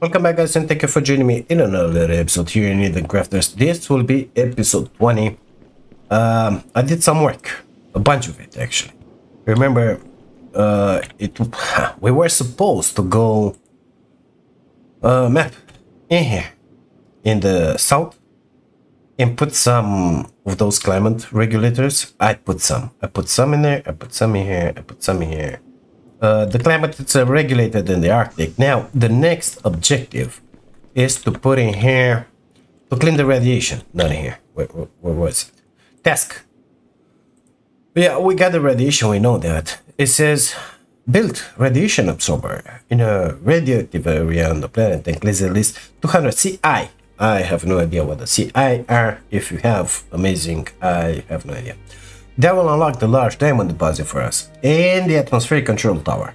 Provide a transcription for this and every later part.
Welcome back guys and thank you for joining me in another episode here in Eden Crafters. This will be episode 20. Um, I did some work, a bunch of it actually. Remember, uh, it we were supposed to go uh, map in here in the south and put some of those climate regulators. I put some. I put some in there. I put some in here. I put some in here. Uh, the climate is uh, regulated in the Arctic. Now, the next objective is to put in here, to clean the radiation. Not in here. Where, where, where was it? Task. Yeah, we got the radiation, we know that. It says, build radiation absorber in a radioactive area on the planet and cleanse at least 200 CI. I have no idea what the CI are. If you have, amazing. I have no idea. That will unlock the large diamond deposit for us and the atmospheric control tower.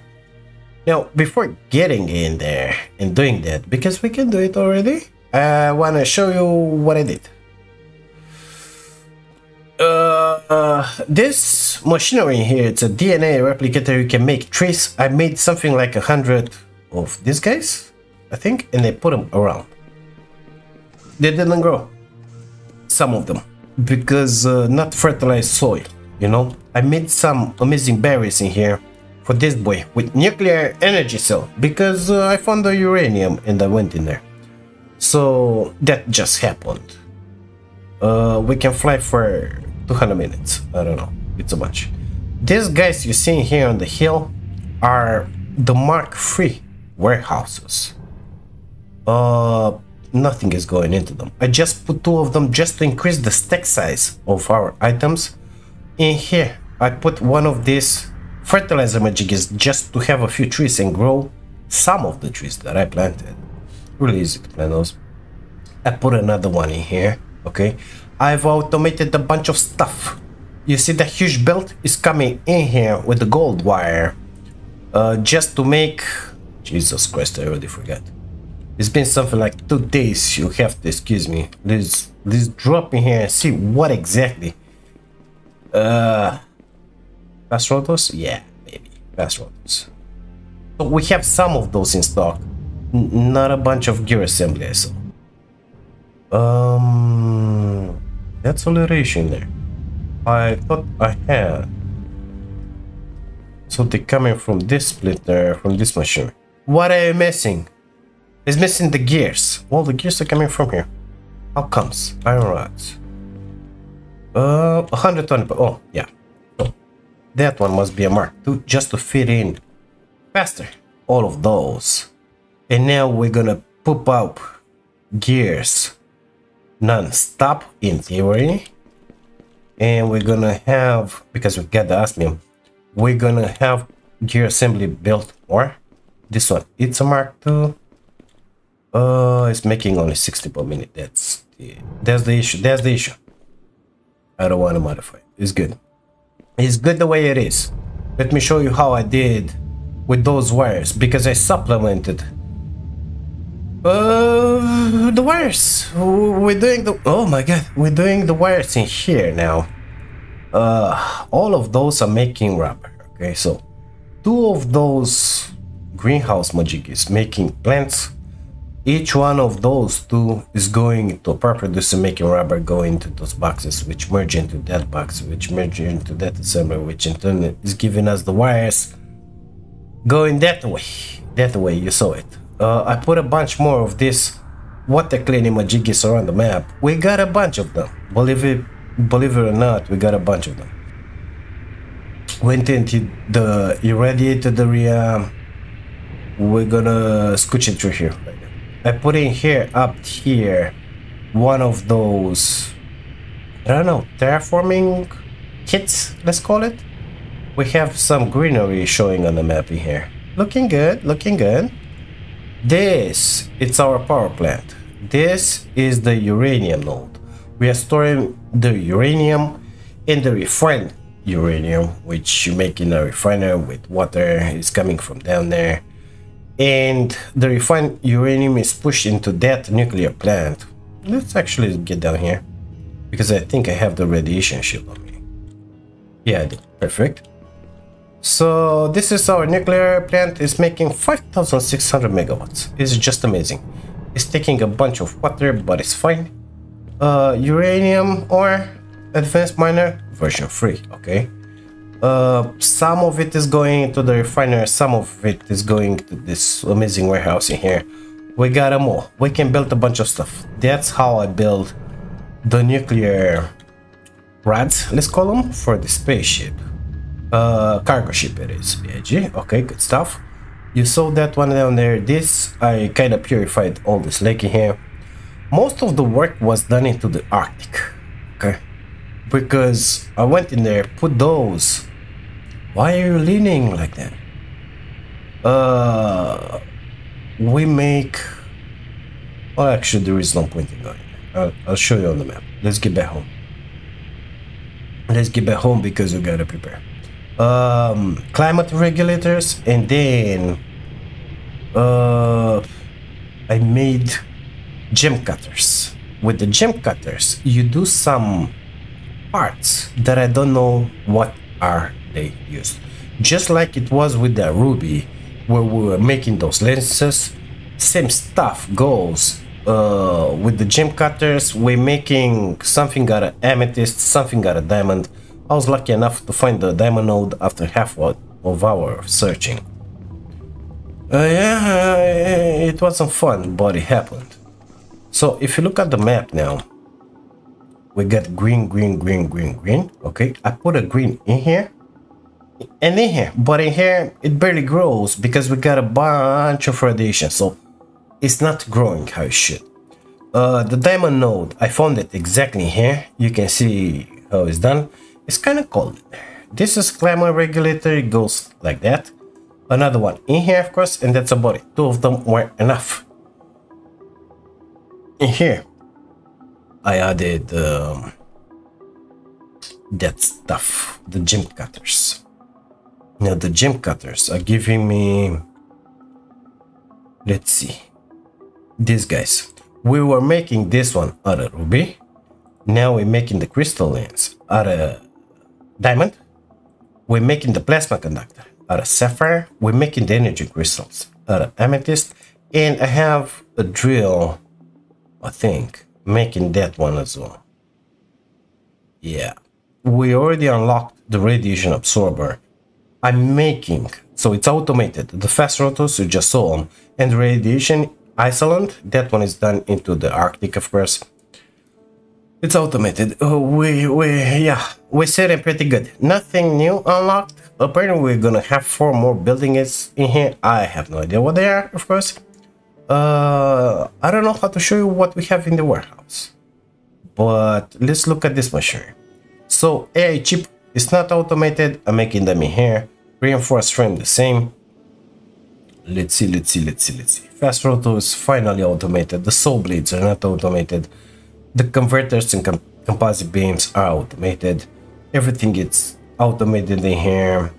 Now, before getting in there and doing that, because we can do it already, I want to show you what I did. Uh, uh, this machinery here, it's a DNA replicator. You can make trees. I made something like a hundred of these guys, I think, and I put them around. They didn't grow. Some of them because uh, not fertilized soil you know? I made some amazing berries in here for this boy with nuclear energy cell because uh, i found the uranium and i went in there. So that just happened. Uh, we can fly for 200 minutes. I don't know. It's a bunch these guys you see here on the hill are the mark III warehouses. Uh nothing is going into them i just put two of them just to increase the stack size of our items in here I put one of these fertilizer majiggies just to have a few trees and grow some of the trees that I planted. Really easy to plant those. I put another one in here, okay? I've automated a bunch of stuff. You see the huge belt is coming in here with the gold wire. Uh, just to make... Jesus Christ, I already forgot. It's been something like two days, you have to excuse me. Let's, let's drop in here and see what exactly uh, fast rotors? Yeah, maybe fast rotors. So we have some of those in stock, N not a bunch of gear assembly. So, um, that's alliteration there. I thought I had. So they're coming from this splitter, from this machine. What are you missing? It's missing the gears. Well, the gears are coming from here. How comes? Iron rods. Uh, 120. Oh, yeah. So that one must be a Mark II just to fit in faster. All of those. And now we're gonna poop up gears non-stop in theory. And we're gonna have, because we've got the osmium, we're gonna have gear assembly built or this one. It's a Mark II. Uh, it's making only 60 per minute. That's the, that's the issue. That's the issue. I don't want to modify it. It's good. It's good the way it is. Let me show you how I did with those wires because I supplemented uh, the wires. We're doing the oh my god, we're doing the wires in here now. Uh, all of those are making rubber. Okay, so two of those greenhouse majiggies making plants each one of those two is going to per producer making rubber go into those boxes which merge into that box which merge into that assembly which in turn is giving us the wires going that way that way you saw it. Uh, i put a bunch more of this water cleaning majiggies around the map. We got a bunch of them. Believe it believe it or not we got a bunch of them. Went into the irradiated area we're gonna scooch it through here I put in here, up here, one of those, I don't know, terraforming kits, let's call it. We have some greenery showing on the map in here. Looking good, looking good. This, it's our power plant. This is the uranium node. We are storing the uranium in the refined uranium, which you make in a refiner with water. It's coming from down there and the refined uranium is pushed into that nuclear plant. Let's actually get down here because I think I have the radiation shield on me. Yeah. Perfect. So this is our nuclear plant is making 5600 megawatts. It's just amazing. It's taking a bunch of water, but it's fine. Uh, uranium or advanced miner version 3, okay? Uh, some of it is going to the refiner, some of it is going to this amazing warehouse in here. We got them all. We can build a bunch of stuff. That's how I build the nuclear rods, let's call them, for the spaceship. Uh, cargo ship it is. Okay, good stuff. You saw that one down there. This, I kind of purified all this lake in here. Most of the work was done into the Arctic? Because I went in there, put those. Why are you leaning like that? Uh, we make... Well, actually, there is no point in going. I'll, I'll show you on the map. Let's get back home. Let's get back home because we gotta prepare um, climate regulators and then uh, I made gem cutters. With the gem cutters, you do some parts that I don't know what are they used. Just like it was with the ruby, where we were making those lenses, same stuff goes uh, with the gem cutters. We're making something out of amethyst, something out of diamond, I was lucky enough to find the diamond node after half of our searching. Uh, yeah, it wasn't fun, but it happened. So if you look at the map now, we got green, green, green, green, green. Okay, I put a green in here and in here, but in here it barely grows because we got a bunch of radiation, so it's not growing how it should. Uh, the diamond node, I found it exactly here. You can see how it's done. It's kind of cold. This is climate regulator, it goes like that. Another one in here, of course, and that's about it. Two of them were enough. In here, I added um, that stuff, the gem cutters. Now the gem cutters are giving me, let's see, these guys. We were making this one out of ruby. Now we're making the crystal lens out of diamond. We're making the plasma conductor out of sapphire. We're making the energy crystals out of amethyst. And I have a drill, I think, making that one as well. Yeah. We already unlocked the radiation absorber. I'm making, so it's automated, the fast rotors you just saw them, and the radiation isolant, that one is done into the Arctic, of course. It's automated. Uh, we, we, yeah, we're sitting pretty good. Nothing new unlocked. Apparently we're gonna have four more buildings in here. I have no idea what they are, of course. Uh, I don't know how to show you what we have in the warehouse. But let's look at this machine. So AI chip is not automated. I'm making them in here. Reinforced frame the same. Let's see, let's see, let's see, let's see. Fast roto is finally automated. The saw blades are not automated. The converters and com composite beams are automated. Everything gets automated in here.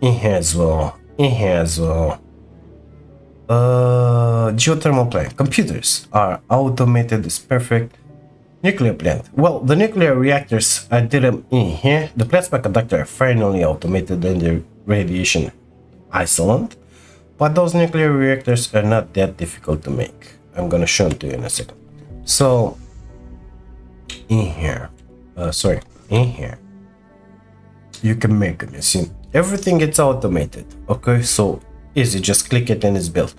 In here as well. In here as well. Uh, geothermal plant. Computers are automated. It's perfect. Nuclear plant. Well, the nuclear reactors, I did them in here. The plasma conductor finally automated in the radiation isolant. But those nuclear reactors are not that difficult to make. I'm gonna show them to you in a second. So in here, uh, sorry, in here, you can make them. You see, everything gets automated. Okay, so easy, just click it and it's built.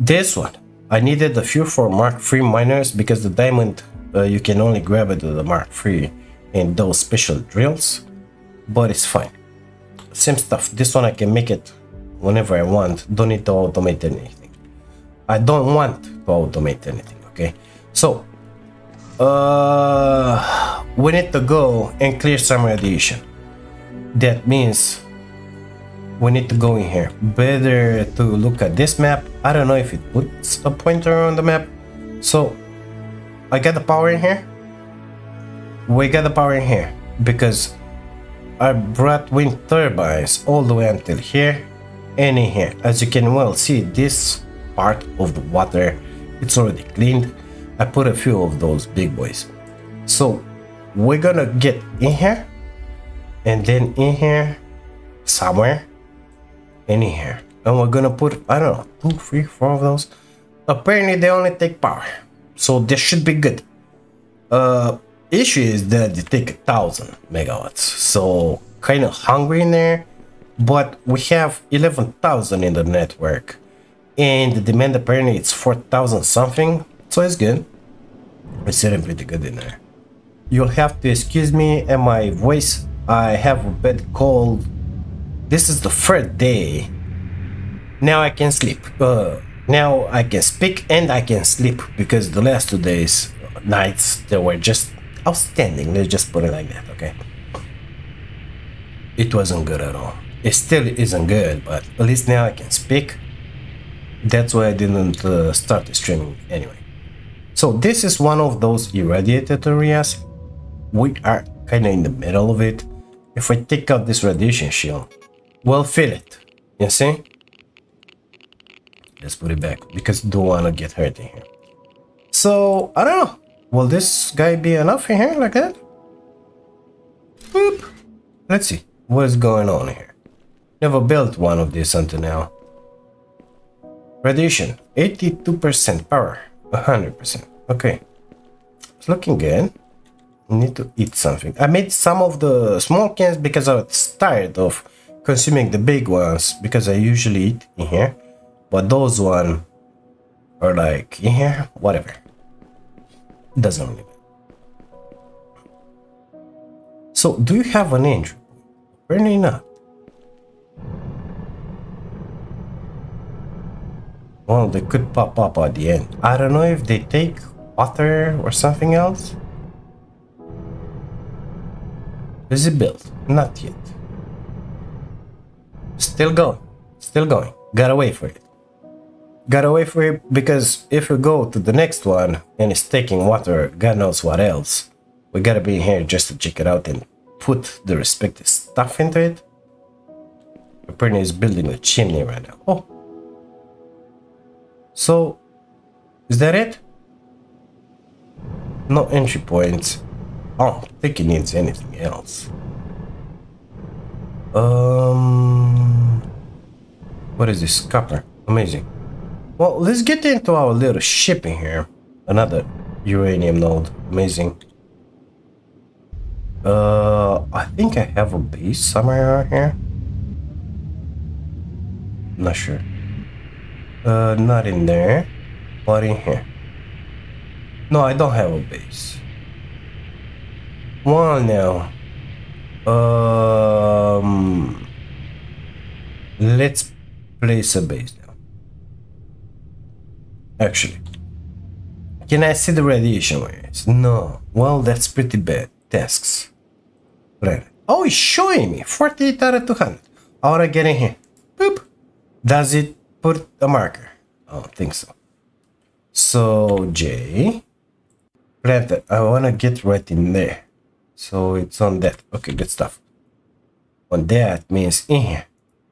This one, I needed a few for Mark III miners because the diamond uh, you can only grab it with the Mark III in those special drills, but it's fine. Same stuff. This one I can make it whenever I want. Don't need to automate anything. I don't want to automate anything. Okay, so uh, we need to go and clear some radiation. That means we need to go in here. Better to look at this map. I don't know if it puts a pointer on the map. So I got the power in here. We got the power in here because I brought wind turbines all the way until here and in here. As you can well see, this part of the water, it's already cleaned I put a few of those big boys. So we're gonna get in here and then in here somewhere in here. And we're gonna put, I don't know, two, three, four of those. Apparently they only take power. So this should be good. Uh, issue is that they take a thousand megawatts. So kind of hungry in there. But we have 11,000 in the network. And the demand apparently it's 4,000 something. So it's good. We're sitting pretty good in there. You'll have to excuse me and my voice. I have a bad cold. This is the third day. Now I can sleep. Uh, now I can speak and I can sleep because the last two days, nights, they were just outstanding. Let's just put it like that, okay? It wasn't good at all. It still isn't good, but at least now I can speak. That's why I didn't uh, start the streaming anyway. So this is one of those irradiated areas. We are kind of in the middle of it. If I take out this radiation shield, we'll feel it. You see? Let's put it back because don't want to get hurt in here. So, I don't know. Will this guy be enough in here like that? Boop. Let's see. What is going on here? Never built one of these until now. Radiation. 82% power. 100%. Okay. It's looking good. Need to eat something. I made some of the small cans because I was tired of consuming the big ones because I usually eat in here. But those one are like in here, whatever. Doesn't really matter. So, do you have an injury? Apparently not. Well, they could pop up at the end. I don't know if they take water or something else. Is it built? Not yet. Still going. Still going. Gotta wait for it. Gotta wait for it because if we go to the next one and it's taking water, God knows what else, we gotta be here just to check it out and put the respective stuff into it. Apparently is building a chimney right now. Oh. So, is that it? No entry points. I don't think it needs anything else. Um, what is this? Copper. Amazing. Well, let's get into our little ship in here. Another uranium node. Amazing. Uh, I think I have a base somewhere around here. Not sure. Uh, not in there, but in here. No, I don't have a base. Well, now. Um, let's place a base now. Actually, can I see the radiation waves? No. Well, that's pretty bad. Tasks. Planet. Oh, it's showing me 48 out of 200. I want to get in here. Boop. Does it put a marker? I don't think so. So, J. Planet. I want to get right in there. So it's on that. Okay, good stuff. On that means in here.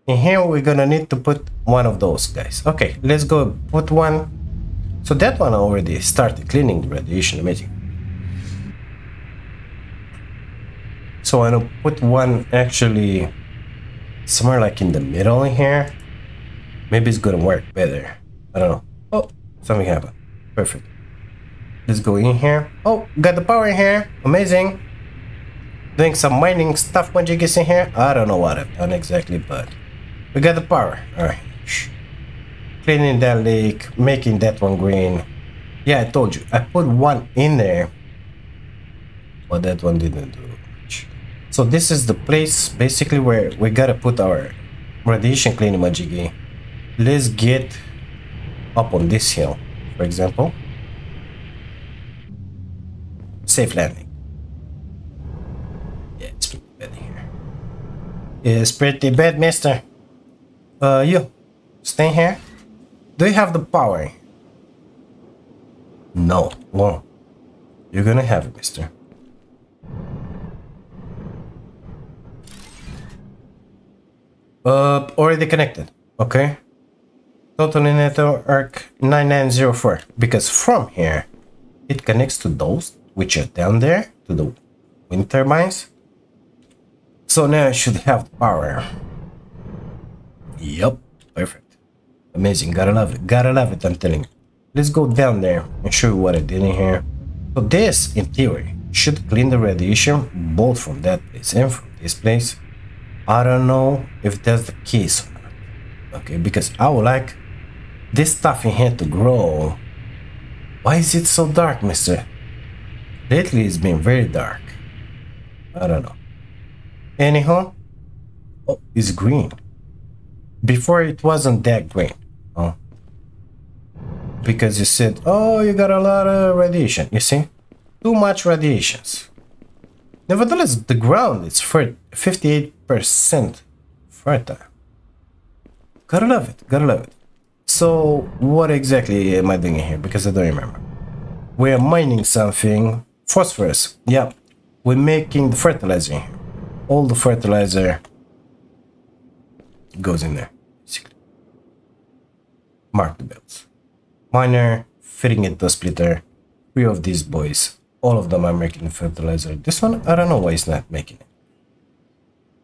In here, we're gonna need to put one of those guys. Okay, let's go put one. So that one already started cleaning the radiation. Amazing. So I'm gonna put one actually somewhere like in the middle in here. Maybe it's gonna work better. I don't know. Oh, something happened. Perfect. Let's go in here. Oh, got the power in here. Amazing doing some mining stuff when you get in here. I don't know what I've done exactly, but we got the power. Alright. Cleaning that leak, making that one green. Yeah, I told you. I put one in there, but that one didn't do much. So this is the place basically where we gotta put our radiation cleaning majiggy. Let's get up on this hill, for example. Safe landing. Is pretty bad, mister. Uh, you, stay here. Do you have the power? No. Well, you're gonna have it, mister. Uh, already connected. Okay. Total network 9904. Because from here, it connects to those which are down there, to the wind turbines. So now I should have the power. Yup, perfect. Amazing, gotta love it, gotta love it, I'm telling you. Let's go down there and show you what I did in here. So this, in theory, should clean the radiation both from that place and from this place. I don't know if that's the case or not. Okay, because I would like this stuff in here to grow. Why is it so dark, mister? Lately it's been very dark. I don't know. Anyhow, oh, it's green. Before it wasn't that green. Oh. Because you said, oh, you got a lot of radiation, you see? Too much radiations. Nevertheless, the ground is 58% fertile. Gotta love it, gotta love it. So, what exactly am I doing here? Because I don't remember. We're mining something. Phosphorus, yeah. We're making the fertilizer here. All the fertilizer goes in there. Mark the belts. Miner, fitting it to splitter. Three of these boys all of them are making fertilizer. This one, I don't know why it's not making it.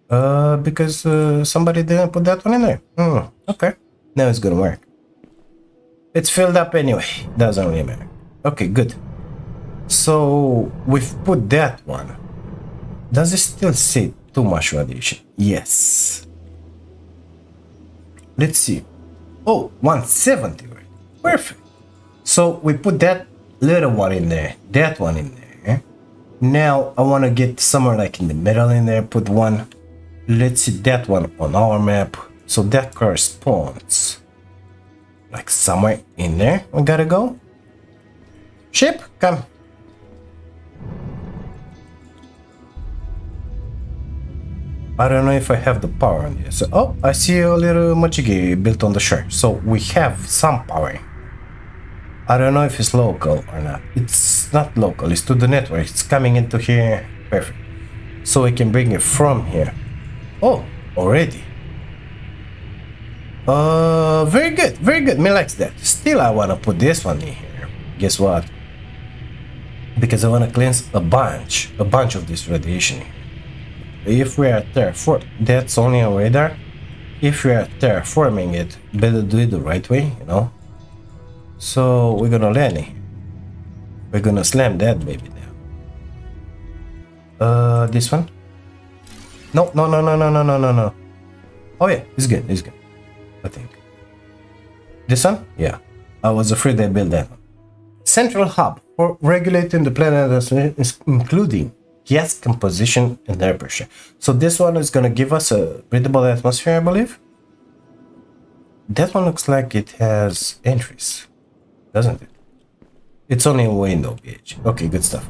Uh, because uh, somebody didn't put that one in there. Hmm, okay. Now it's gonna work. It's filled up anyway. Doesn't really matter. Okay, good. So, we've put that one. Does it still say too much radiation? Yes. Let's see. Oh, 170, right? Perfect. So, we put that little one in there, that one in there. Now I want to get somewhere like in the middle in there, put one. Let's see that one on our map. So that corresponds like somewhere in there. We gotta go. Ship, come. I don't know if I have the power on this. Oh, I see a little Majigi built on the shore. So we have some power. I don't know if it's local or not. It's not local, it's to the network. It's coming into here. Perfect. So we can bring it from here. Oh, already. Uh, very good, very good. Me likes that. Still, I want to put this one in here. Guess what? Because I want to cleanse a bunch, a bunch of this radiation If we are terraform, that's only a radar. If we are terraforming it, better do it the right way, you know? So we're gonna land it. We're gonna slam that baby down. Uh, this one? No, no, no, no, no, no, no, no, no. Oh yeah, it's good, it's good. I think. This one? Yeah. I was afraid they built that. Central hub for regulating the planet, including gas composition and air pressure. So this one is gonna give us a breathable atmosphere, I believe. That one looks like it has entries doesn't it? It's only a window page. Okay, good stuff.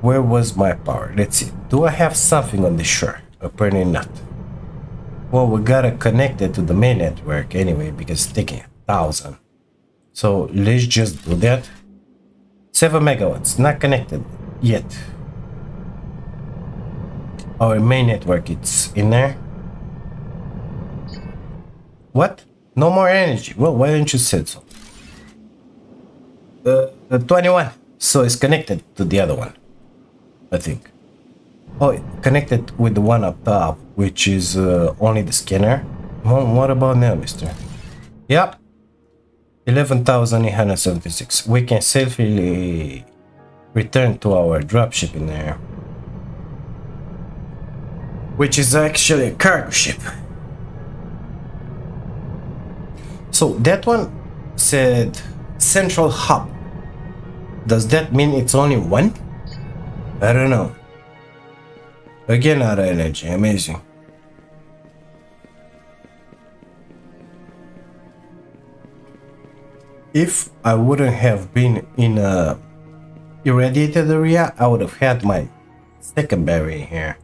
Where was my power? Let's see. Do I have something on the shore? Apparently not. Well, we gotta connect it to the main network anyway because it's taking a thousand. So let's just do that. 7 megawatts, not connected yet. Our main network, it's in there. What? No more energy. Well, why didn't you say so? Uh, 21. So it's connected to the other one. I think. Oh, connected with the one up top, which is uh, only the scanner. Well, what about now, mister? Yep. 11,876. We can safely return to our dropship in there. Which is actually a cargo ship. So that one said central hub. Does that mean it's only one? I don't know. Again, out of energy. Amazing. If I wouldn't have been in a irradiated area, I would have had my second berry here.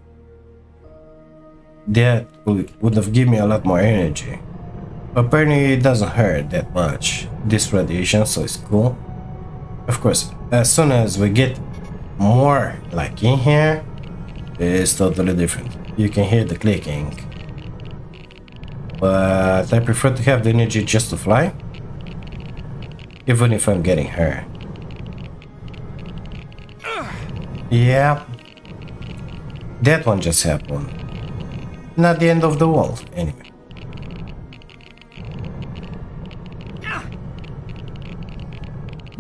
That would have given me a lot more energy. Apparently it doesn't hurt that much, this radiation, so it's cool. Of course, as soon as we get more like in here, it's totally different. You can hear the clicking. But I prefer to have the energy just to fly. Even if I'm getting hurt. Yeah. That one just happened not the end of the world, anyway.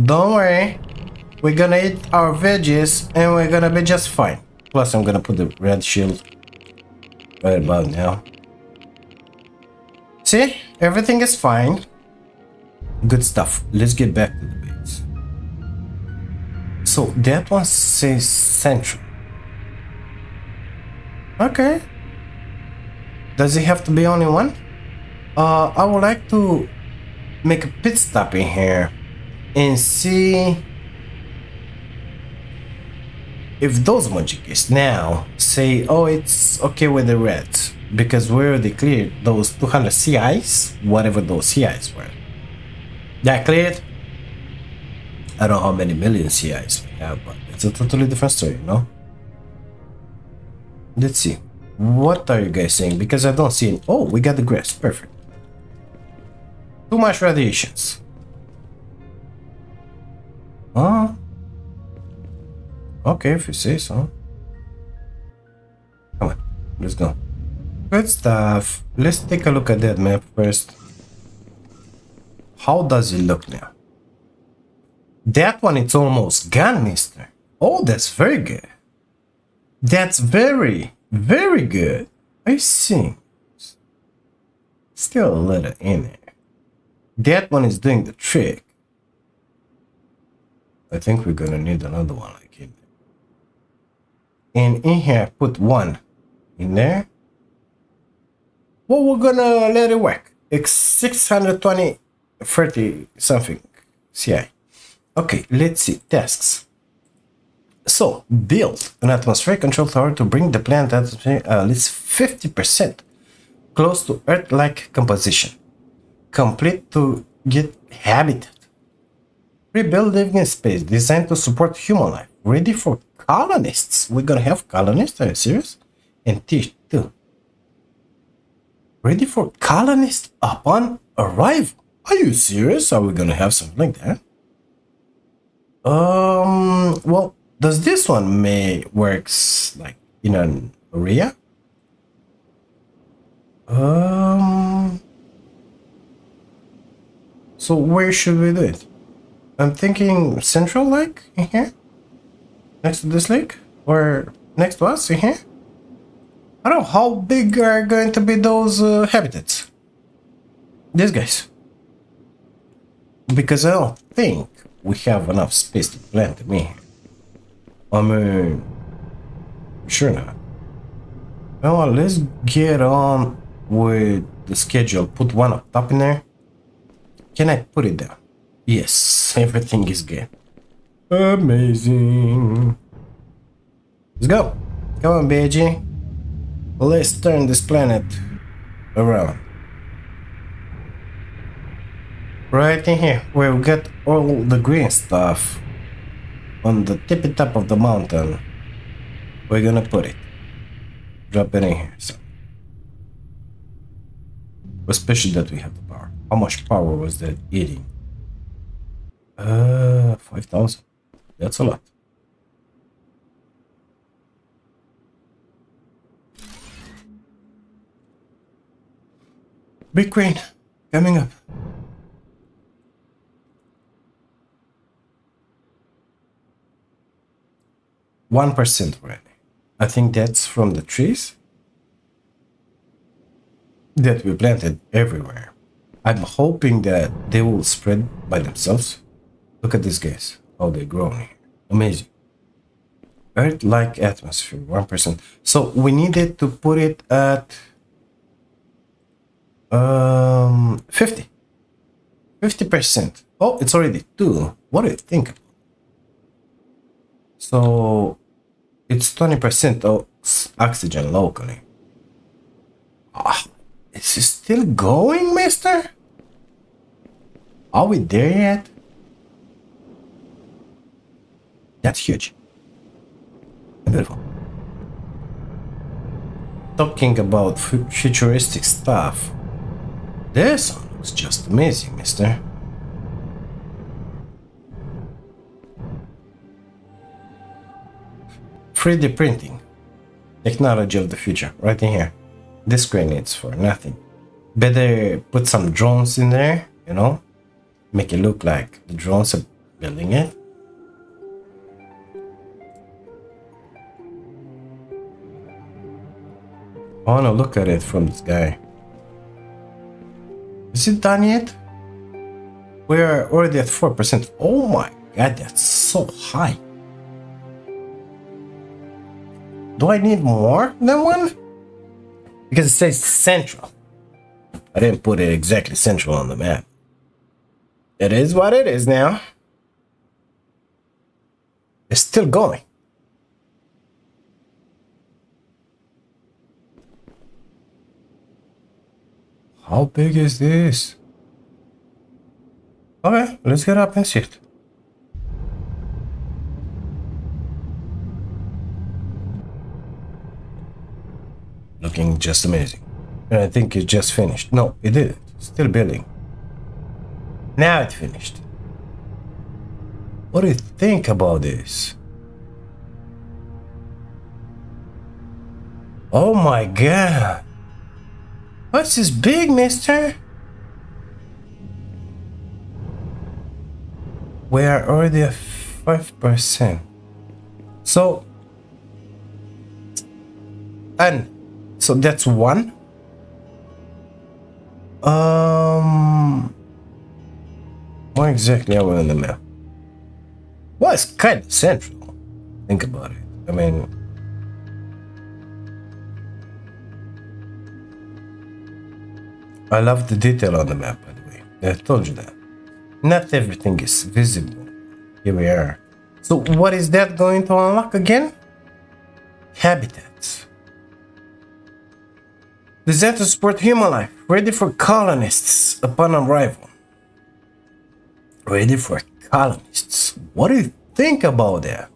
Don't worry, we're gonna eat our veggies and we're gonna be just fine. Plus, I'm gonna put the red shield right about now. See? Everything is fine. Good stuff. Let's get back to the base. So, that one says central. Okay. Does it have to be only one? Uh, I would like to make a pit stop in here and see if those Mojikis now say, oh, it's okay with the reds because we already cleared those 200 CIs, whatever those CIs were. That cleared? I don't know how many million CIs we have, but it's a totally different story, you know? Let's see. What are you guys saying? Because I don't see any. Oh, we got the grass. Perfect. Too much radiations. Oh. Okay, if you say so. Come on, let's go. Good stuff. Let's take a look at that map first. How does it look now? That one, it's almost gone, mister. Oh, that's very good. That's very, very good. I see. Still a little in there. That one is doing the trick. I think we're gonna need another one like it. And in here, put one in there. Well, we're gonna let it work. It's 620, 30 something CI. Okay, let's see, tasks. So, build an atmospheric control tower to bring the planet atmosphere at least 50% close to Earth-like composition complete to get habitat. Rebuild living space designed to support human life. Ready for colonists. We're gonna have colonists, are you serious? And teach too. Ready for colonists upon arrival. Are you serious? Are we gonna have something like that? Um, well, does this one may works like in an area? Um, so where should we do it? I'm thinking central lake in here? Next to this lake? Or next to us in here? I don't know how big are going to be those uh, habitats. These guys. Because I don't think we have enough space to plant them in. I mean, sure not. Well, let's get on with the schedule. Put one up top in there. Can I put it down? Yes, everything is good. Amazing. Let's go. Come on, BG. Let's turn this planet around. Right in here, where we got all the green stuff. On the tippy top of the mountain. We're gonna put it. Drop it in here. So. Especially that we have the power. How much power was that eating? Uh, 5,000. That's a lot. Big Queen, coming up. One percent already. I think that's from the trees that we planted everywhere. I'm hoping that they will spread by themselves. Look at these guys, how they're growing. Amazing. Earth-like atmosphere, 1%. So we needed to put it at um 50. 50%. Oh, it's already 2. What do you think? So it's 20% of oxygen locally. Ah, is it still going, mister? Are we there yet? That's huge. Beautiful. Talking about futuristic stuff. This one looks just amazing, mister. 3D printing. Technology of the future, right in here. This screen needs for nothing. Better put some drones in there, you know? Make it look like the drones are Building it. I wanna look at it from this guy. Is it done yet? We're already at 4%. Oh my god, that's so high. Do I need more than one? Because it says central. I didn't put it exactly central on the map. It is what it is now. It's still going. How big is this? Okay, let's get up and see it. Looking just amazing. And I think it just finished. No, it didn't. Still building. Now it finished. What do you think about this? Oh my god. What's this big, mister? We are already at 5%. So, and so that's one. Um, what exactly are we on the map? Well, it's kind of central. Think about it. I mean, I love the detail on the map, by the way. I told you that. Not everything is visible. Here we are. So what is that going to unlock again? Habitats. Designed to support human life, ready for colonists upon arrival. Ready for colonists. What do you think about that?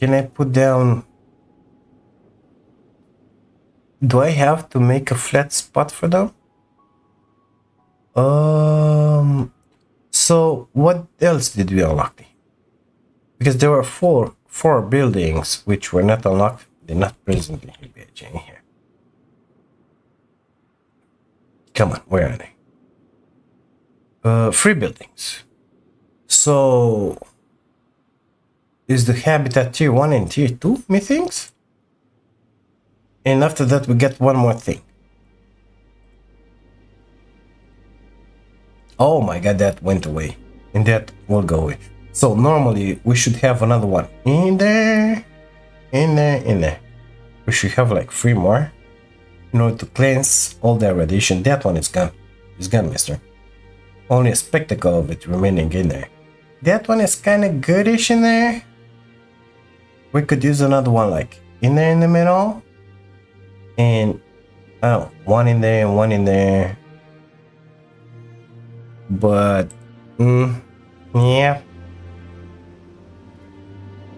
Can I put down... Do I have to make a flat spot for them? Um, so what else did we unlock? Because there were four four buildings which were not unlocked. They're not presently here. Come on, where are they? Uh, three buildings. So is the habitat tier one and tier two, methinks? And after that we get one more thing. Oh my god, that went away. And that will go away. So normally we should have another one in there, in there, in there. We should have like three more in order to cleanse all the radiation. That one is gone. It's gone, mister. Only a spectacle of it remaining in there. That one is kind of goodish in there. We could use another one like in there in the middle. And, oh, one in there and one in there but mm, yeah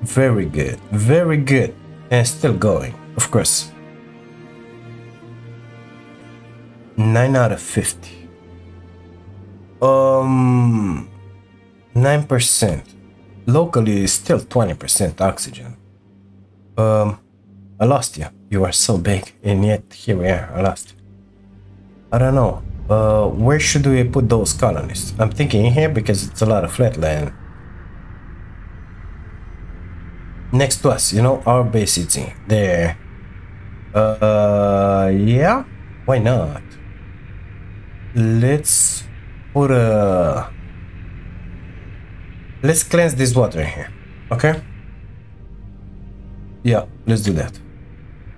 very good very good and still going of course 9 out of 50 um 9% locally is still 20% oxygen um I lost you you are so big and yet here we are I lost I don't know uh, where should we put those colonists? I'm thinking here because it's a lot of flat land. Next to us, you know, our base is in there. Uh, yeah, why not? Let's put a... Let's cleanse this water here, okay? Yeah, let's do that.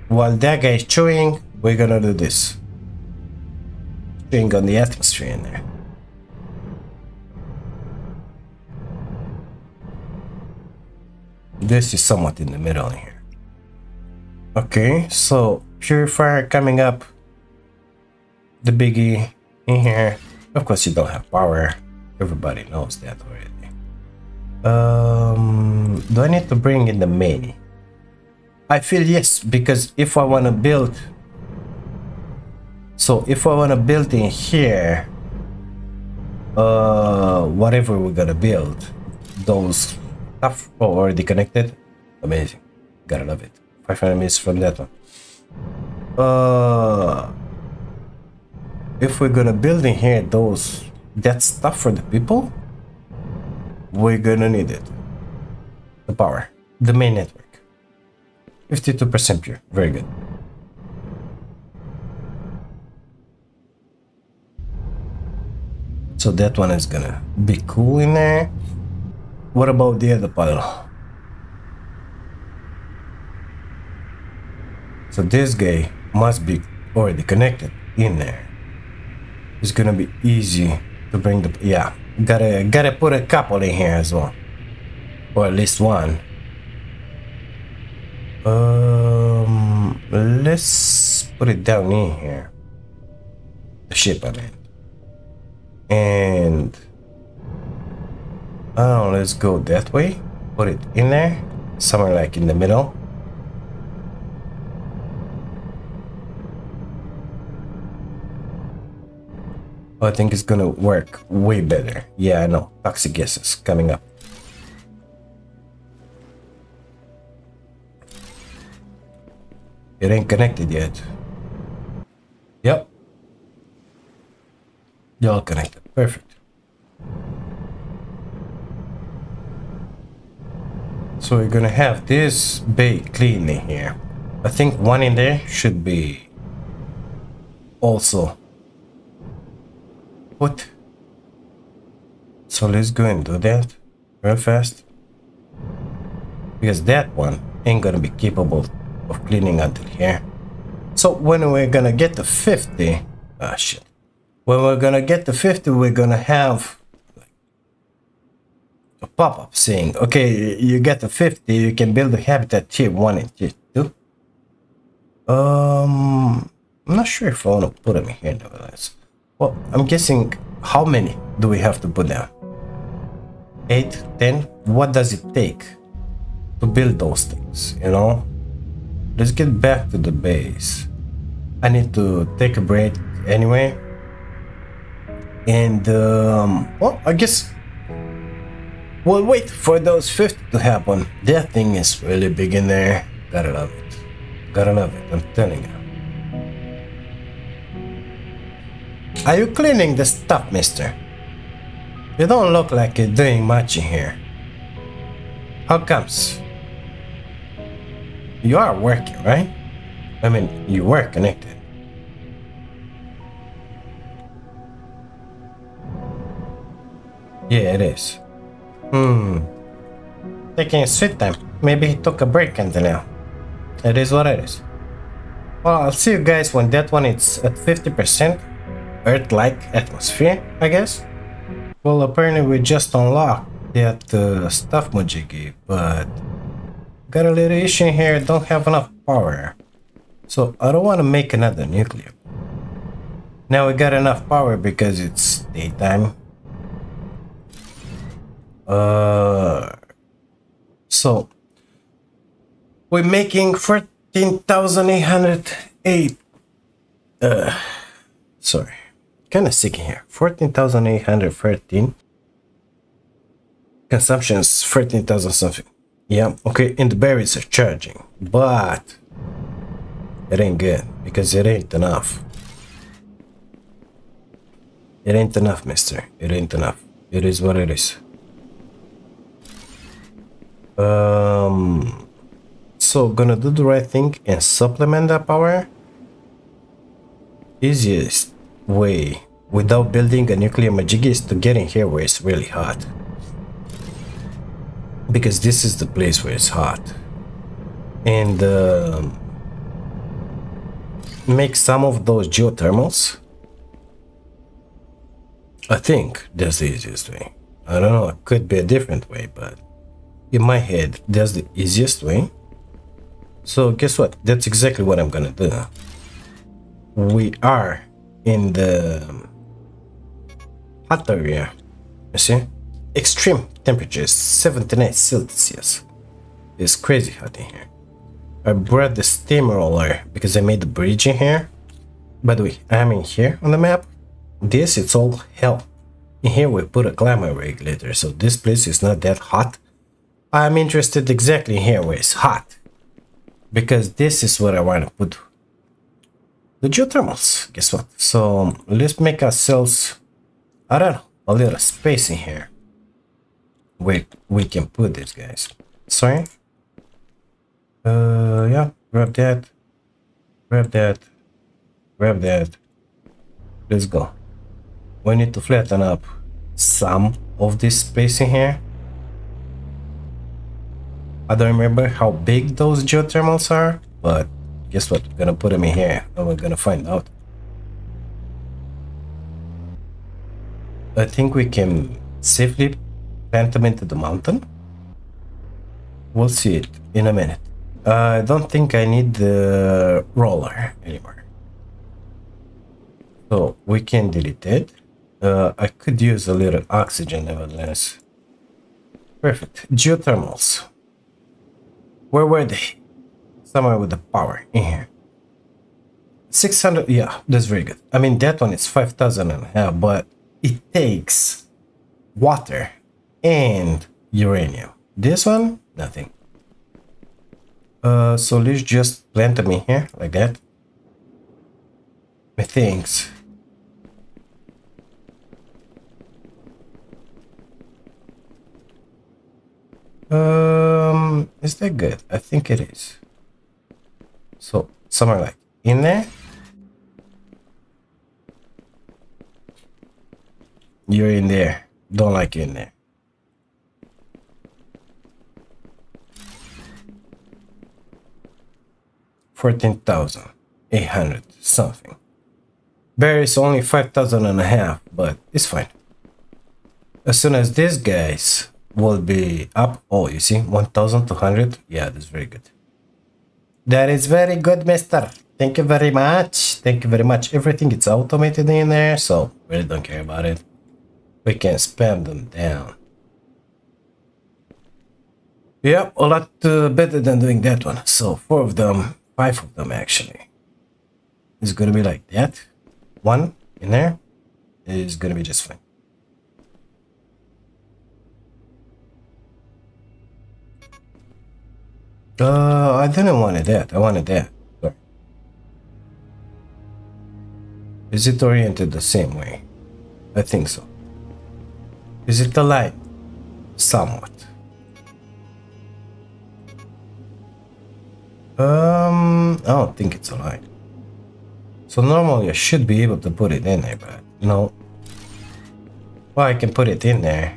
While that guy is chewing, we're gonna do this being on the atmosphere in there. This is somewhat in the middle here. Okay, so purifier coming up. The biggie in here. Of course you don't have power. Everybody knows that already. Um, do I need to bring in the main? I feel yes, because if I want to build so if I want to build in here, uh, whatever we're gonna build, those stuff oh, already connected, amazing, gotta love it. Five enemies from that one. Uh, if we're gonna build in here those that stuff for the people, we're gonna need it. The power. The main network. 52% pure. Very good. So that one is gonna be cool in there. What about the other pile? So this guy must be already connected in there. It's gonna be easy to bring the yeah. Gotta gotta put a couple in here as well, or at least one. Um, let's put it down in here. The ship, I mean. And oh, let's go that way. Put it in there, somewhere like in the middle. Oh, I think it's gonna work way better. Yeah, I know. Toxic gases coming up. It ain't connected yet. Yep. You're all connected. Perfect. So we're gonna have this bay clean in here. I think one in there should be also what? So let's go and do that real fast. Because that one ain't gonna be capable of cleaning until here. So when we're gonna get to 50, ah shit. When we're gonna get to 50, we're gonna have a pop-up saying, okay, you get to 50, you can build a habitat tier 1 and tier 2. Um, I'm not sure if I want to put them here nevertheless. Well, I'm guessing how many do we have to put down? 8, 10? What does it take to build those things, you know? Let's get back to the base. I need to take a break anyway. And, um, well, I guess we'll wait for those 50 to happen. That thing is really big in there. Gotta love it. Gotta love it, I'm telling you. Are you cleaning the stuff, mister? You don't look like you're doing much in here. How comes? You are working, right? I mean, you were connected. Yeah, it is. Hmm. Taking a sweet time. Maybe he took a break until now. It is what it is. Well, I'll see you guys when that one is at 50%. Earth-like atmosphere, I guess. Well, apparently we just unlocked that uh, stuff Mojigi, but got a little issue here, don't have enough power. So I don't want to make another nuclear. Now we got enough power because it's daytime. Uh, so we're making 14,808. Uh, sorry kind of sick in here. 14,813. Consumption is 13,000 something. Yeah, okay, and the berries are charging, but it ain't good because it ain't enough. It ain't enough, mister. It ain't enough. It is what it is. Um, so gonna do the right thing and supplement that power. Easiest way without building a nuclear majig is to get in here where it's really hot. Because this is the place where it's hot. And uh, make some of those geothermals. I think that's the easiest way. I don't know, it could be a different way, but in my head, that's the easiest way. So guess what? That's exactly what I'm gonna do. We are in the hot area. You see? Extreme temperatures, 79 Celsius. It's crazy hot in here. I brought the steamroller because I made the bridge in here. By the way, I'm in here on the map. This, it's all hell. In here we put a climate regulator, so this place is not that hot. I'm interested exactly here where it's hot. Because this is what I want to put the geothermals. Guess what? So let's make ourselves, I don't know, a little space in here. we we can put this guys. Sorry. Uh yeah, grab that. Grab that. Grab that. Let's go. We need to flatten up some of this space in here. I don't remember how big those geothermals are, but guess what? We're gonna put them in here and we're gonna find out. I think we can safely plant them into the mountain. We'll see it in a minute. Uh, I don't think I need the roller anymore. So we can delete it. Uh, I could use a little oxygen nevertheless. Perfect. Geothermals. Where were they? Somewhere with the power in here. 600, yeah, that's very good. I mean, that one is 5,000 and a half, but it takes water and uranium. This one, nothing. Uh, so let's just plant in here like that. Methinks. Um, is that good? I think it is. So somewhere like in there. You're in there. Don't like you in there. Fourteen thousand eight hundred something. Bear is only five thousand and a half, but it's fine. As soon as these guys will be up, oh, you see, one thousand two hundred. Yeah, that's very good. That is very good, mister. Thank you very much. Thank you very much. Everything is automated in there, so really don't care about it we can spam them down. Yep, a lot uh, better than doing that one. So four of them, five of them actually. It's gonna be like that. One in there is gonna be just fine. Uh, I didn't want it that. I wanted that. Is it oriented the same way? I think so. Is it aligned? Somewhat. Um, I don't think it's aligned. So normally I should be able to put it in there, but no. Well, I can put it in there.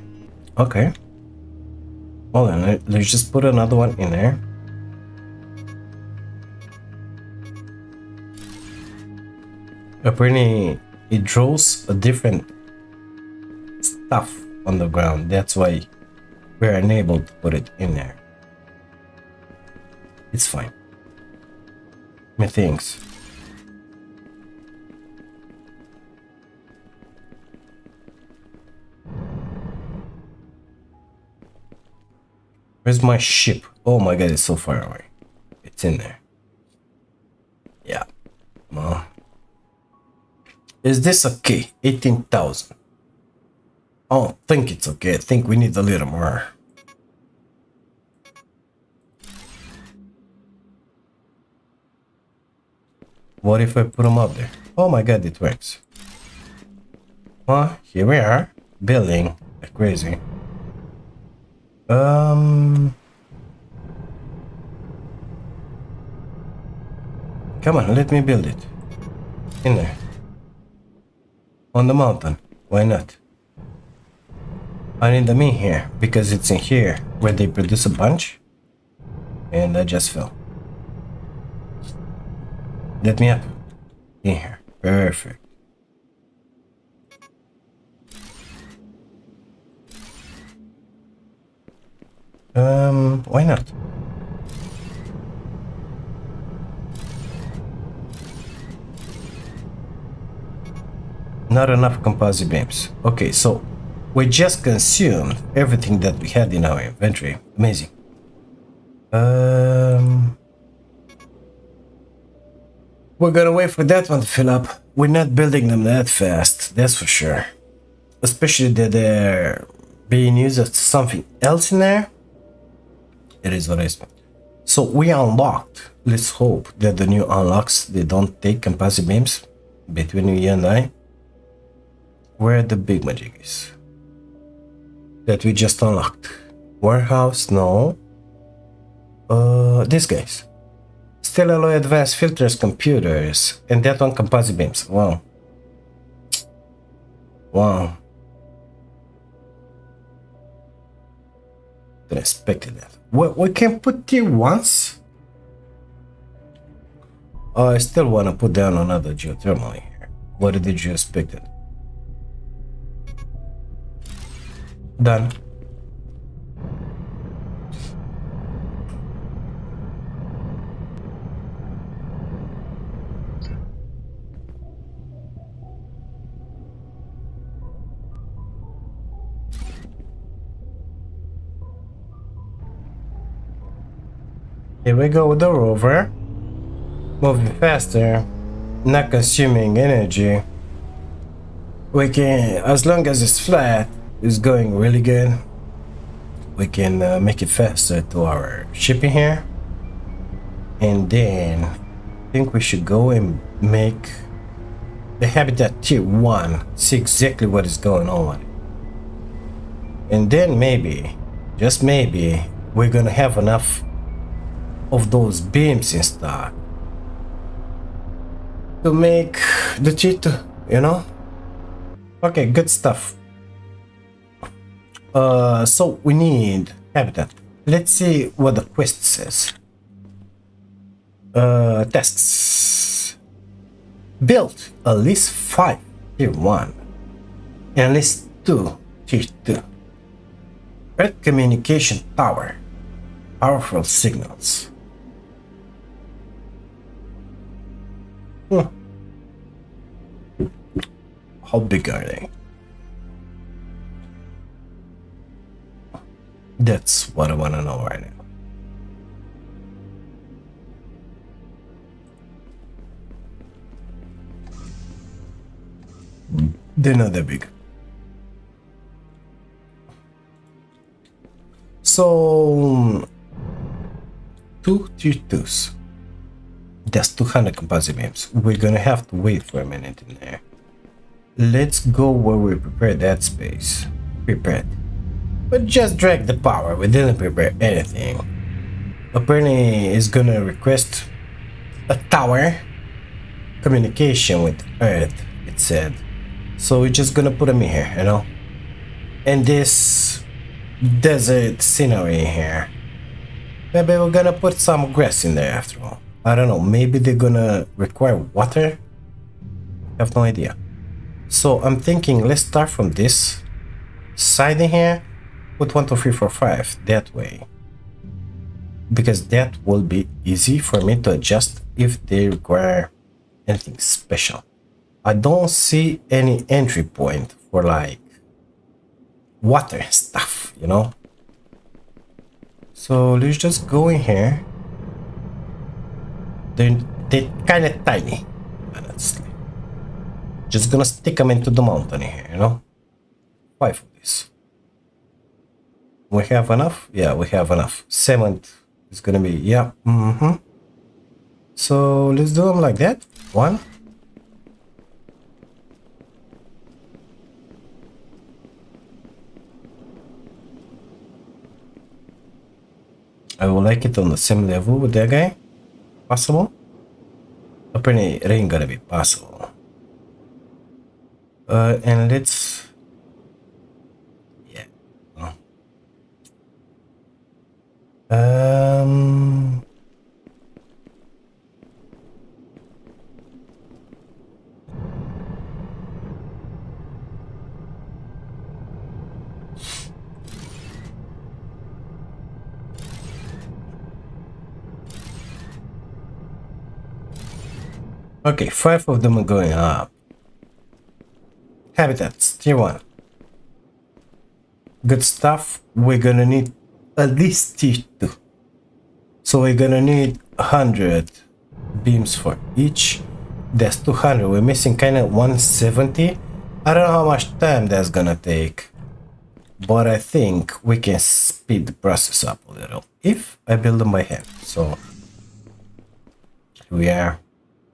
Okay. Hold on, let's just put another one in there. Apparently, it draws a different stuff on the ground. That's why we're unable to put it in there. It's fine. my Methinks. Where's my ship? Oh my god, it's so far away. It's in there. Yeah. Well. Is this okay? 18,000. I don't think it's okay. I think we need a little more. What if I put them up there? Oh my god, it works. Well, here we are, building like crazy. Um... Come on, let me build it. In there. On the mountain. Why not? I need the in here because it's in here where they produce a bunch. And I just fell. Let me up. In here. Perfect. Um, why not? Not enough composite beams. Okay, so we just consumed everything that we had in our inventory. Amazing. Um, we're gonna wait for that one to fill up. We're not building them that fast, that's for sure. Especially that they're being used as something else in there. It is what it is. So we unlocked. Let's hope that the new unlocks, they don't take composite beams between you and I. Where the big magic is. that we just unlocked. Warehouse, no. Uh, these guys. Still alloy advanced filters computers and that one composite beams. Wow. Wow. Didn't expect that. We, we can put T once. Oh, I still want to put down another geothermal here. What did you expect it? Done. Here we go with the rover. Moving faster, not consuming energy. We can, as long as it's flat, it's going really good. We can uh, make it faster to our shipping here. And then I think we should go and make the habitat tier 1, see exactly what is going on. And then maybe, just maybe, we're gonna have enough of those beams in stock to make the cheat, you know? Okay, good stuff. Uh, so we need habitat. Let's see what the quest says. Uh, tests. Build at least 5 tier 1 and at least 2 tier 2. Earth communication tower. Powerful signals. How big are they? That's what I want to know right now. They're not that big. So, two tier twos. That's 200 composite beams. We're gonna have to wait for a minute in there. Let's go where we prepared that space. Prepared. But just drag the power, we didn't prepare anything. Apparently is gonna request a tower communication with Earth, it said. So we're just gonna put them in here, you know? And this desert scenery here. Maybe we're gonna put some grass in there after all. I don't know, maybe they're gonna require water? I have no idea. So I'm thinking let's start from this side in here, put one, two, three, four, five that way. Because that will be easy for me to adjust if they require anything special. I don't see any entry point for like water stuff, you know? So let's just go in here they're, they're kind of tiny, honestly. Just gonna stick them into the mountain here, you know? Five of these. We have enough? Yeah, we have enough. Cement is gonna be, yeah, mm-hmm. So let's do them like that. One. I would like it on the same level with that guy possible? Apparently it ain't gonna be possible. Uh, and let's... Yeah. Um... Okay, five of them are going up. Habitats, tier one. Good stuff. We're gonna need at least tier two. So we're gonna need 100 beams for each. That's 200. We're missing kind of 170. I don't know how much time that's gonna take. But I think we can speed the process up a little if I build them by hand. So here we are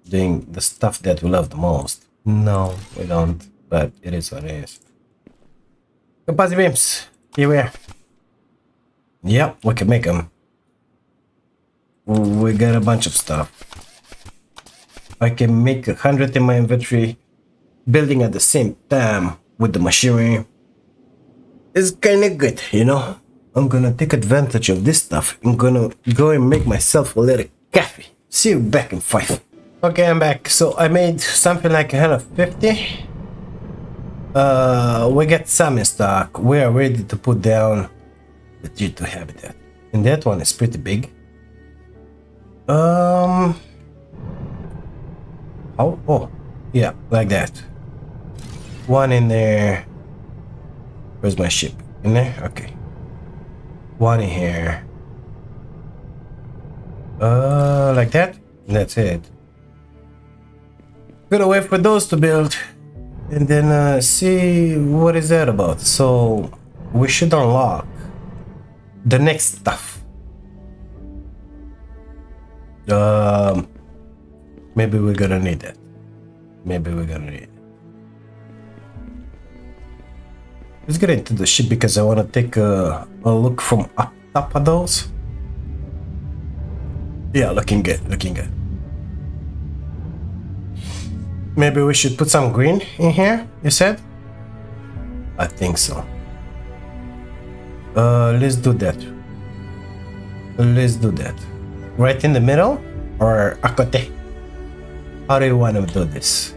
doing the stuff that we love the most. No, we don't, but it is what it is. Composite beams. Here we are. Yep, we can make them. We got a bunch of stuff. I can make a hundred in my inventory, building at the same time with the machinery. It's kinda good, you know? I'm gonna take advantage of this stuff. I'm gonna go and make myself a little coffee. See you back in five. Okay, I'm back. So I made something like 150. Uh, we got some in stock. We are ready to put down the G2 habitat. And that one is pretty big. Um, Oh, oh, yeah, like that. One in there. Where's my ship? In there? Okay. One in here. Uh, like that? That's it. Gonna wait for those to build and then uh, see what is that about. So we should unlock the next stuff. Um, Maybe we're gonna need it. Maybe we're gonna need it. Let's get into the ship because I want to take a, a look from up top of those. Yeah, looking good, looking good. Maybe we should put some green in here, you said? I think so. Uh, let's do that. Let's do that. Right in the middle or a côté? How do you want to do this?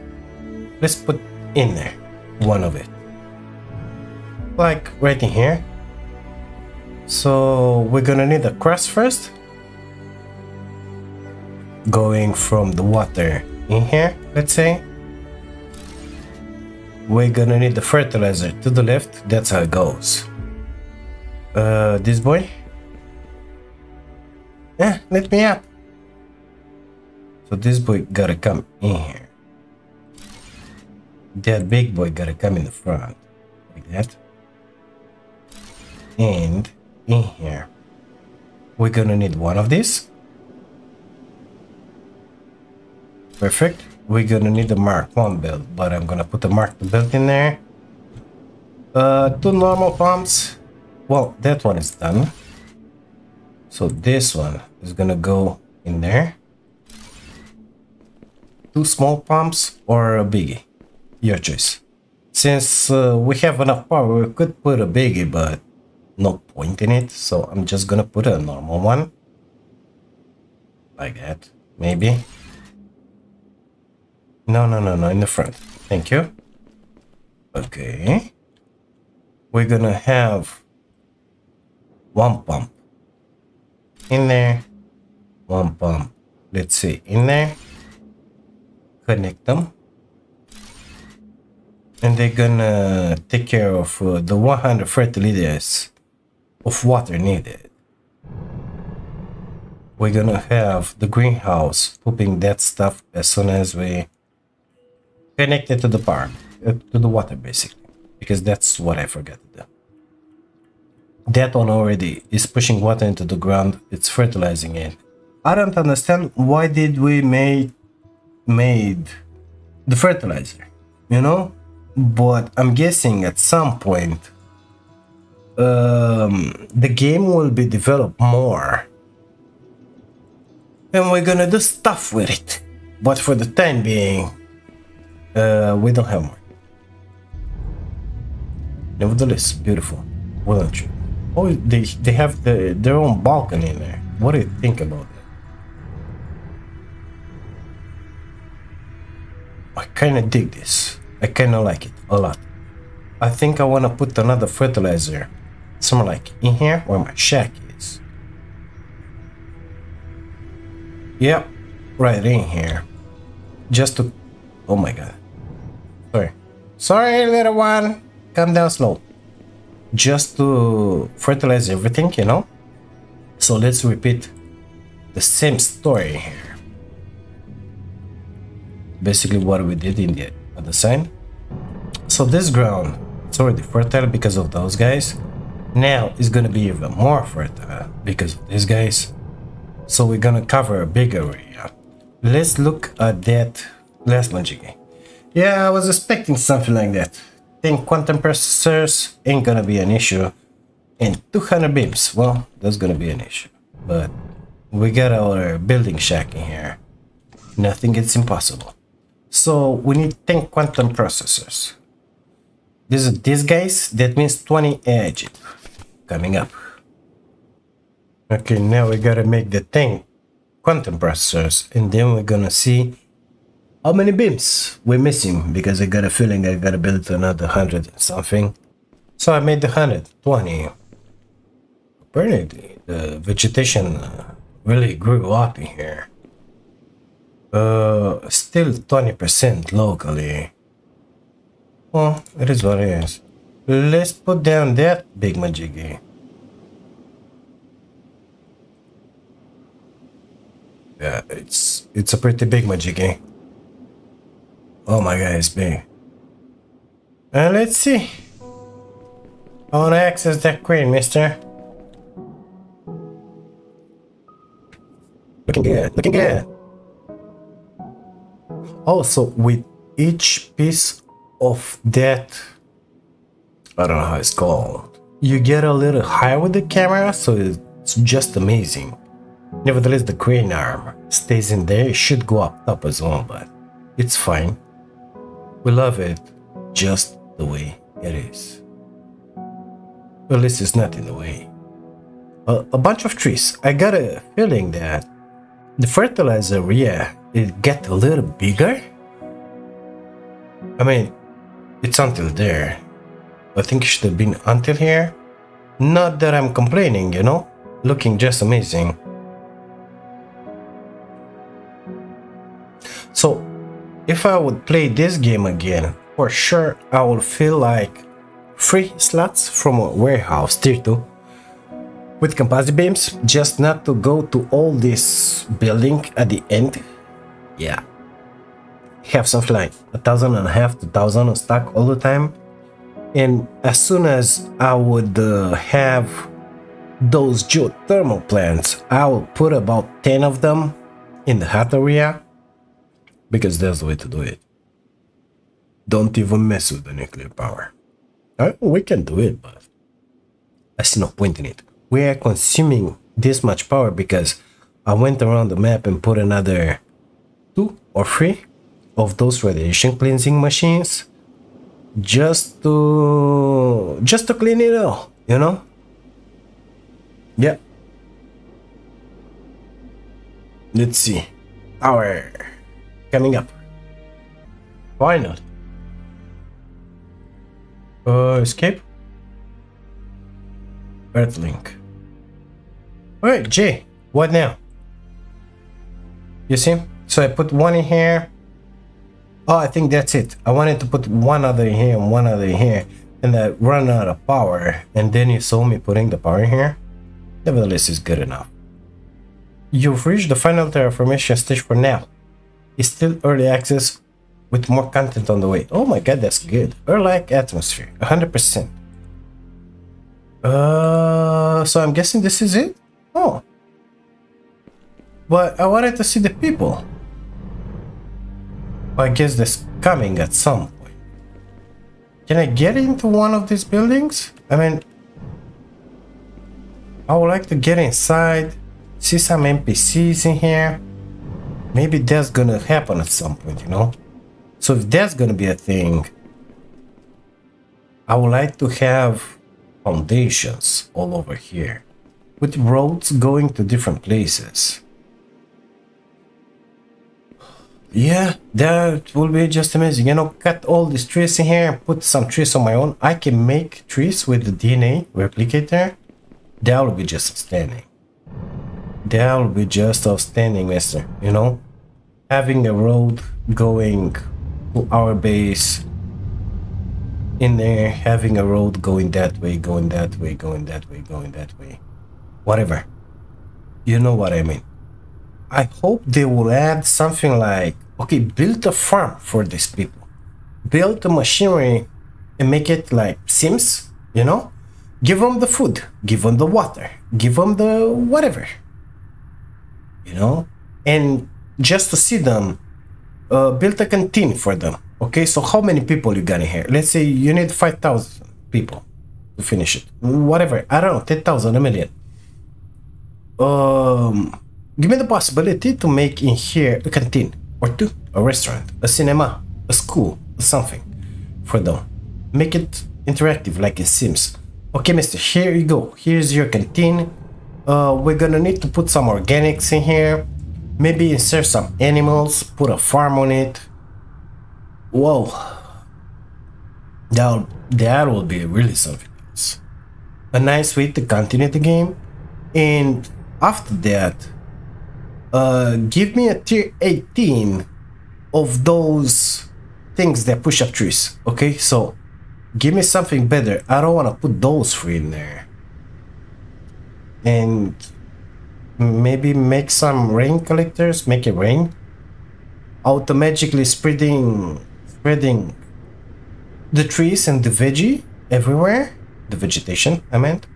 Let's put in there one of it. Like right in here. So we're gonna need a crust first. Going from the water in here, let's say. We're gonna need the fertilizer to the left. That's how it goes. Uh, this boy. Yeah, let me up. So this boy gotta come in here. That big boy gotta come in the front. Like that. And in here. We're gonna need one of these. Perfect. We're gonna need the Mark 1 build, but I'm gonna put the Mark 2 build in there. Uh, two normal pumps. Well, that one is done. So this one is gonna go in there two small pumps or a biggie. Your choice. Since uh, we have enough power, we could put a biggie, but no point in it. So I'm just gonna put a normal one. Like that, maybe. No, no, no, no, in the front. Thank you. Okay. We're gonna have one pump in there, one pump, let's see, in there, connect them and they're gonna take care of uh, the 130 liters of water needed. We're gonna have the greenhouse pooping that stuff as soon as we connect it to the power, uh, to the water basically, because that's what I forgot to do. That one already is pushing water into the ground, it's fertilizing it. I don't understand why did we make made the fertilizer, you know? But I'm guessing at some point um, the game will be developed more and we're gonna do stuff with it. But for the time being, uh, we don't have more. Nevertheless, beautiful, wouldn't you? Oh, they they have the, their own balcony in there. What do you think about it? I kind of dig this. I kind of like it a lot. I think I want to put another fertilizer somewhere like in here where my shack is. Yep, right in here. Just to... Oh my god. Sorry. Little one. come down slow. Just to fertilize everything, you know? So let's repeat the same story here basically what we did in the other side. So this ground, it's already fertile because of those guys. Now it's gonna be even more fertile because of these guys. So we're gonna cover a big area. Let's look at that last logic. Yeah, I was expecting something like that. think quantum processors ain't gonna be an issue. and 200 beams. Well, that's gonna be an issue. But we got our building shack in here. Nothing is impossible. So we need 10 quantum processors. This is these guys, that means 20 edge coming up. Okay, now we gotta make the 10 quantum processors and then we're gonna see how many beams we're missing because I got a feeling I gotta build another 100 something. So I made the 120. Apparently the vegetation uh, really grew up in here. Uh, still 20% locally. Well, it is what it is. Let's put down that big majiggy. Yeah, it's it's a pretty big majiggy. Oh my god, it's big. Uh, let's see. I wanna access that queen, mister. Looking good, looking good. Also, with each piece of that, I don't know how it's called, you get a little higher with the camera, so it's just amazing. Nevertheless, the crane arm stays in there. It should go up top as well, but it's fine. We love it just the way it is. At least it's not in the way. A, a bunch of trees. I got a feeling that the fertilizer yeah, it get a little bigger. I mean, it's until there. I think it should have been until here. Not that I'm complaining, you know? Looking just amazing. So, if I would play this game again, for sure I would feel like three slots from a warehouse tier 2 with composite beams, just not to go to all this building at the end. Yeah. Have something like a thousand and a half to thousand on stock all the time. And as soon as I would uh, have those geothermal plants, I will put about 10 of them in the hot area because that's the way to do it. Don't even mess with the nuclear power. We can do it, but I see no point in it. We are consuming this much power because I went around the map and put another two or three of those radiation cleansing machines just to just to clean it all you know? Yeah. Let's see. Power coming up why not uh escape earthlink Alright, J, what now? You see? So I put one in here. Oh, I think that's it. I wanted to put one other in here and one other in here. And I run out of power. And then you saw me putting the power in here. Nevertheless, it's good enough. You've reached the final terraformation stage for now. It's still early access with more content on the way. Oh my god, that's good. Early atmosphere, 100%. Uh, so I'm guessing this is it? Oh. But I wanted to see the people. I guess that's coming at some point. Can I get into one of these buildings? I mean, I would like to get inside, see some NPCs in here. Maybe that's gonna happen at some point, you know? So if that's gonna be a thing, I would like to have foundations all over here with roads going to different places. Yeah, that will be just amazing. You know, cut all these trees in here, put some trees on my own. I can make trees with the DNA replicator. That will be just outstanding. That will be just outstanding, mister. You know, having a road going to our base in there, having a road going that way, going that way, going that way, going that way whatever. You know what I mean. I hope they will add something like, okay, build a farm for these people. Build the machinery and make it like Sims, you know? Give them the food, give them the water, give them the whatever. You know? And just to see them, uh, build a canteen for them. Okay, so how many people you got in here? Let's say you need 5,000 people. to finish it. Whatever, I don't know, 10,000, a million. Um, give me the possibility to make in here a canteen or two, a restaurant, a cinema, a school, something for them. Make it interactive like in Sims. Okay, mister, here you go. Here's your canteen. Uh, we're gonna need to put some organics in here. Maybe insert some animals, put a farm on it. Whoa. That, that will be really something else. A nice way to continue the game. And after that, uh, give me a tier 18 of those things that push up trees. Okay, so give me something better. I don't want to put those three in there. And maybe make some rain collectors, make it rain. Automatically spreading, spreading the trees and the veggie everywhere. The vegetation, I meant.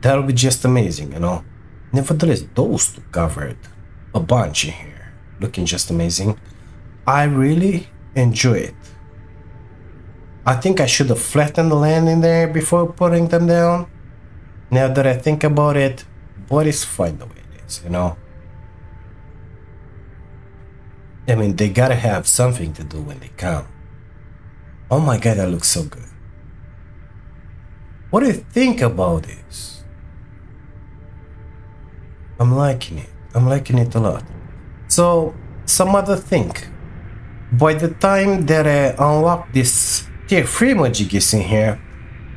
That'll be just amazing, you know. Nevertheless, those two covered a bunch in here. Looking just amazing. I really enjoy it. I think I should have flattened the land in there before putting them down. Now that I think about it, but it's fine the way it is, you know? I mean, they gotta have something to do when they come. Oh my god, that looks so good. What do you think about this? I'm liking it. I'm liking it a lot. So, some other thing. By the time that I unlock this tier 3 Majigis in here,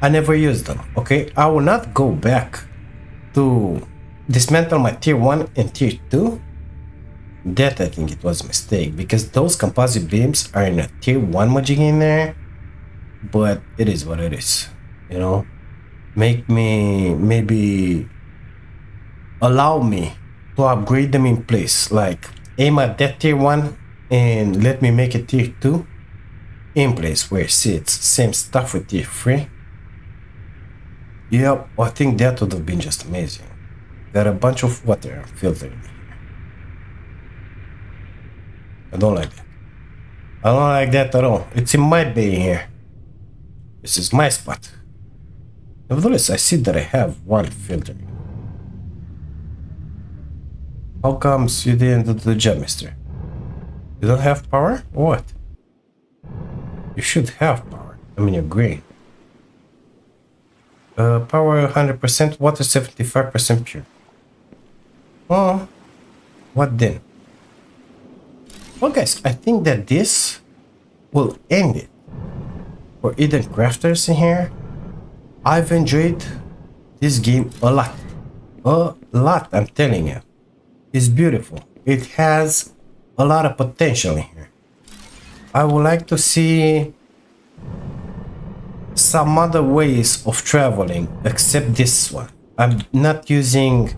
I never used them, okay? I will not go back to dismantle my tier 1 and tier 2. That I think it was a mistake because those composite beams are in a tier 1 Majig in there. But it is what it is, you know? Make me, maybe allow me to upgrade them in place. Like aim at that tier 1 and let me make a tier 2 in place where it sits. Same stuff with tier 3. Yep, I think that would have been just amazing. Got a bunch of water filtering. I don't like that. I don't like that at all. It's in my bay here. This is my spot. Nevertheless, I see that I have one filtering. How comes you didn't do the job, mister? You don't have power? What? You should have power. I mean, you're green. Uh, power 100%, water 75% pure. Oh, what then? Well, guys, I think that this will end it. For Eden Crafters in here, I've enjoyed this game a lot. A lot, I'm telling you. It's beautiful. It has a lot of potential in here. I would like to see some other ways of traveling except this one. I'm not using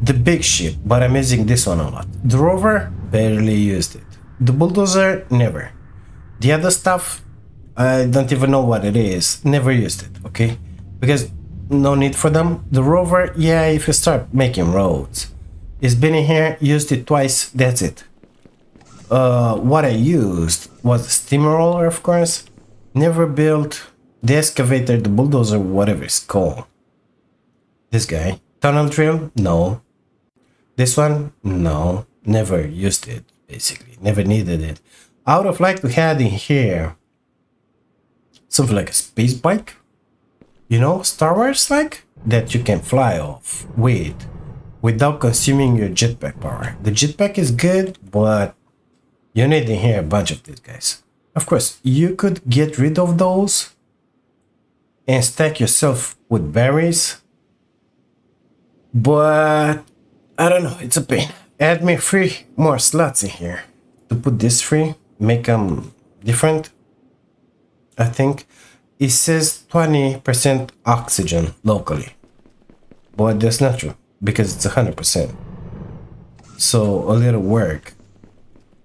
the big ship, but I'm using this one a lot. The rover, barely used it. The bulldozer, never. The other stuff, I don't even know what it is. Never used it, okay? Because no need for them. The rover, yeah, if you start making roads. It's been in here, used it twice, that's it. Uh, what I used was steamroller, of course. Never built the excavator, the bulldozer, whatever it's called. This guy. Tunnel drill? No. This one? No. Never used it, basically. Never needed it. I would have liked to have in here something like a space bike. You know, Star Wars like? That you can fly off with without consuming your jetpack power. The jetpack is good, but you need in here a bunch of these guys. Of course, you could get rid of those and stack yourself with berries. But I don't know, it's a pain. Add me three more slots in here to put this free, make them different. I think it says 20% oxygen locally, but that's not true because it's 100%. So a little work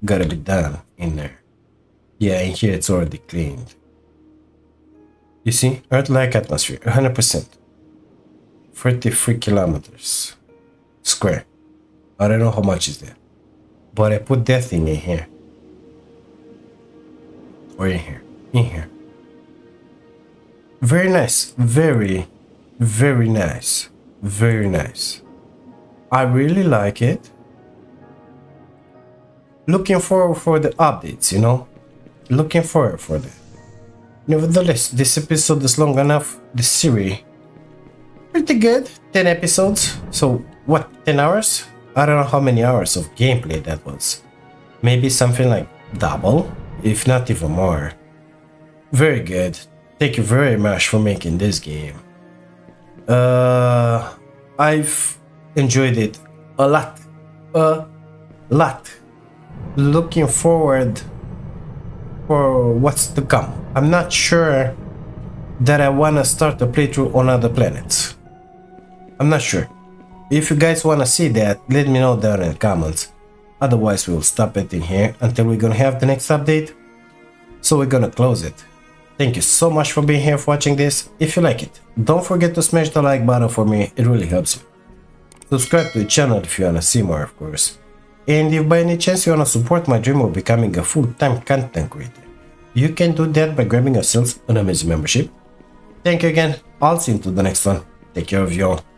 gotta be done in there. Yeah, in here it's already cleaned. You see, Earth-like atmosphere, 100%. 33 kilometers square. I don't know how much is that. But I put that thing in here. Or in here. In here. very nice very very nice very nice i really like it looking forward for the updates you know looking forward for that nevertheless this episode is long enough. The series. Pretty good. 10 episodes. So what 10 hours? I don't know how many hours of gameplay that was. Maybe something like double if not even more. Very good. Thank you very much for making this game. Uh i've enjoyed it a lot. A lot. Looking forward for what's to come. I'm not sure that i want to start a playthrough on other planets. I'm not sure. If you guys want to see that let me know down in the comments. Otherwise we'll stop it in here until we're gonna have the next update. So we're gonna close it. Thank you so much for being here for watching this. If you like it, don't forget to smash the like button for me, it really helps me. Subscribe to the channel if you wanna see more of course. And if by any chance you wanna support my dream of becoming a full-time content creator, you can do that by grabbing yourself an amazing membership. Thank you again, I'll see you to the next one. Take care of you all.